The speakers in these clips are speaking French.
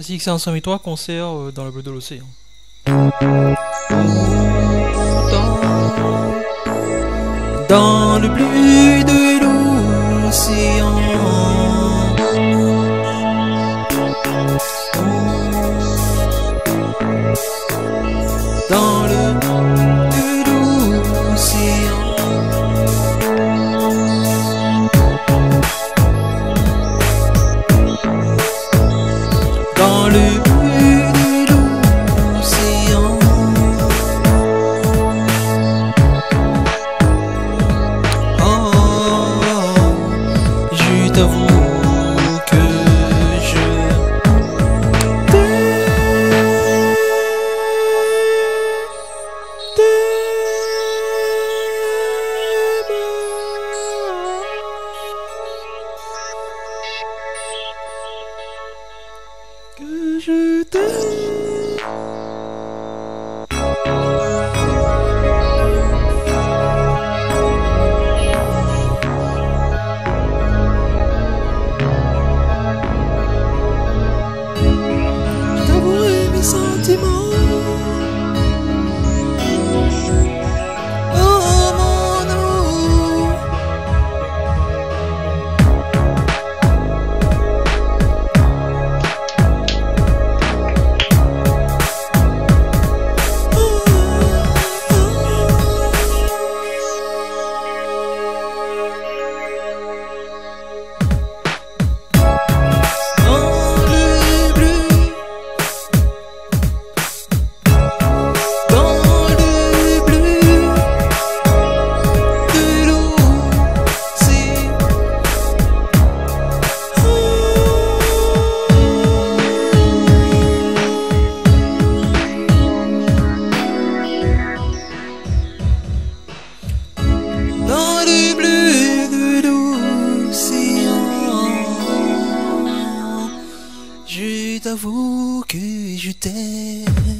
Voici X103 concert euh, dans le bleu de l'océan. Dans le bleu de l'océan t'avoue que je t'aime.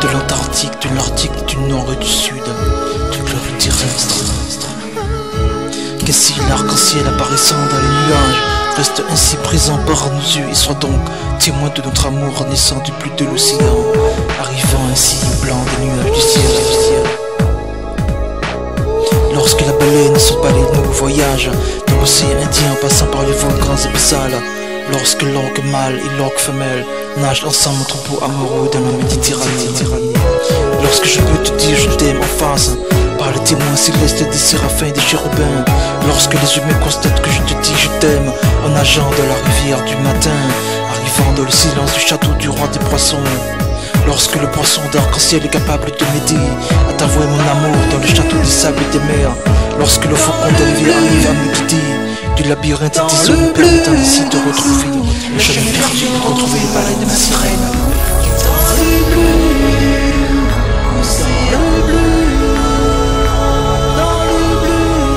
De l'Antarctique, de l'Arctique, du Nord et du Sud, du globe terrestre. Qu'ainsi l'arc-en-ciel apparaissant dans les nuages reste ainsi présent par nos yeux et soit donc témoin de notre amour naissant du bleu de l'océan, arrivant ainsi blanc des nuages du ciel. Du ciel. Lorsque la baleine s'empalait de nos voyages dans l'océan Indien en passant par les volcans abyssales Lorsque l'orgue mâle et l'orgue femelle nagent ensemble en troupeau amoureux dans la Méditerranée. Lorsque je peux te dire je t'aime en face par les témoins célestes des séraphins et des chérubins. Lorsque les humains constatent que je te dis je t'aime en nageant dans la rivière du matin Arrivant dans le silence du château du roi des poissons. Lorsque le poisson d'arc-en-ciel est capable de m'aider à t'avouer mon amour dans le château des sables et des mers. Lorsque le faucon d'Olivier arrive à me guider du labyrinthe des eaux me permettant ainsi de retrouver le chemin perdu, de retrouver les balais de ma sirène.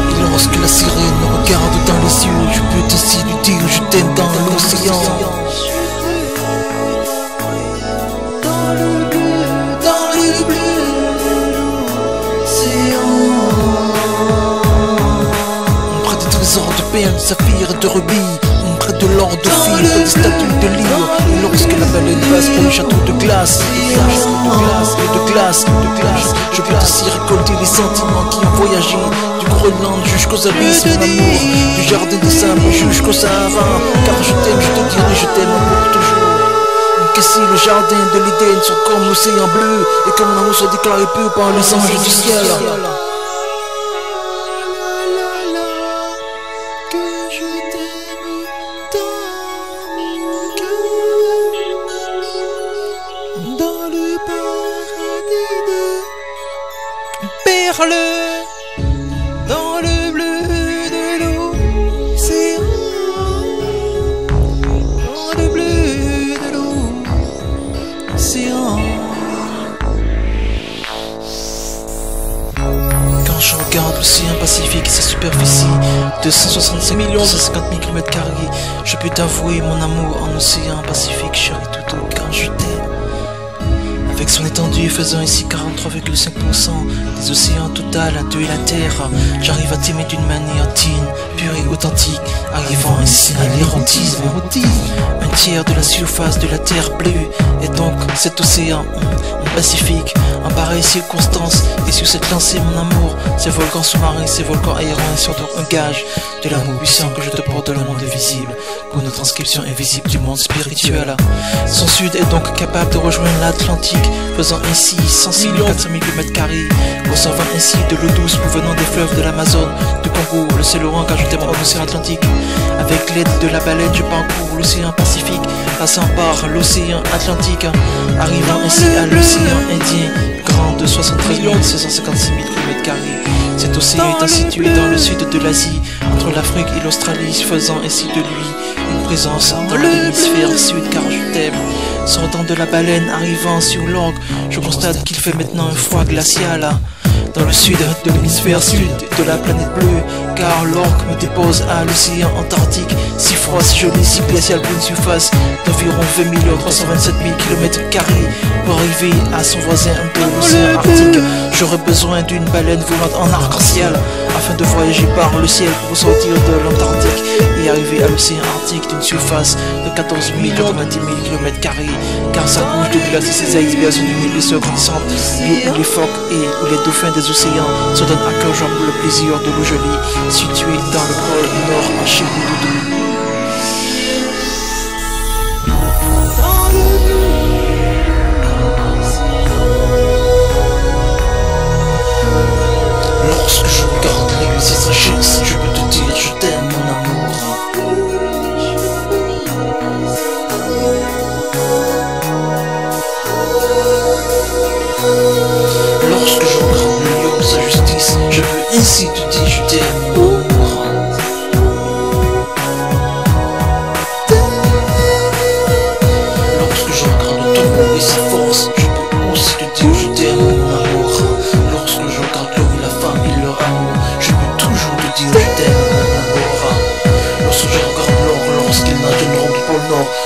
Et lorsque la sirène regarde dans les yeux, je peux lui dire je t'aime dans l'océan perles, saphirs de rubis Près de l'or de fil, des statues de livres Et lorsque la baleine passe pour le château de glace De glace, de glace, de glace, de glace Je peux ainsi récolter les sentiments qui ont voyagé Du Groenland jusqu'aux abysses, mon amour Du jardin des sables jusqu'au Sahara Car je t'aime, je te dirai, je t'aime pour toujours. Que si le jardin de l'Éden sont comme l'océan bleu Et comme l'amour soit déclaré peu par les anges du ciel l'océan Pacifique et sa superficie. 265 millions 150 000 km Je peux t'avouer mon amour en océan Pacifique Chérie tout quand je t'aime Avec son étendue faisant ici 43,5% Des océans total à deux et la terre J'arrive à t'aimer d'une manière digne, pure et authentique Arrivant ainsi à l'érotisme. Un tiers de la surface de la terre bleue Et donc cet océan Pacifique en pareille circonstance. Et sur cette lancée mon amour ces volcans sous-marins ces volcans aériens sont donc un gage de l'amour puissant que je te porte dans le monde visible pour notre inscription invisible du monde spirituel. Son sud est donc capable de rejoindre l'Atlantique faisant ainsi 106 400 000 km recevant ainsi de l'eau douce provenant des fleuves de l'Amazone du Congo le Saint-Laurent qu'ajouté mon océan Atlantique. Avec l'aide de la baleine je parcours l'océan Pacifique passant par l'océan Atlantique arrivant ainsi à l'océan Indien, grand de 73 656 000 km. Cet océan est situé dans le sud de l'Asie, entre l'Afrique et l'Australie, faisant ainsi de lui une présence dans l'hémisphère sud car je t'aime. Sortant de la baleine, arrivant sur l'orgue, je constate qu'il fait maintenant un froid glacial dans le sud de l'hémisphère sud de la planète bleue, car l'orque me dépose à l'océan Antarctique, si froid, si joli, si glacial pour une surface d'environ 20 327 000 km pour arriver à son voisin de l'océan Arctique. J'aurais besoin d'une baleine volante en arc-en-ciel afin de voyager par le ciel pour sortir de l'Antarctique et arriver à l'océan Arctique d'une surface de 14 090 000 km car sa couche de glace et ses icebergs sont d'une épaisseur glissante, où les phoques et où les dauphins des océans se donnent à cœur pour le plaisir de l'eau jolie, située dans le pôle nord en Chine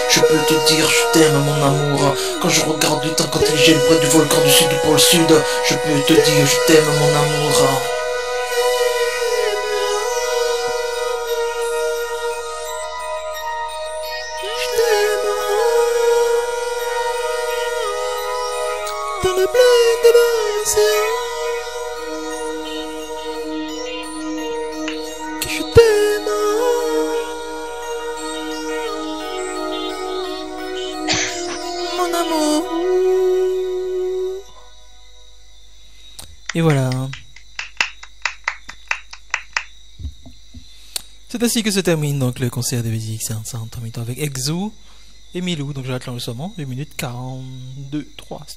je peux te dire je t'aime mon amour. Quand je regarde le temps quand il gèle près du volcan du sud du pôle sud, je peux te dire je t'aime mon amour. Dans le bleu de. Et voilà. C'est ainsi que se termine donc le concert de musique 500 avec Exo et Milou. Donc j'arrête l'enregistrement, 2 minutes 42, 3, stop.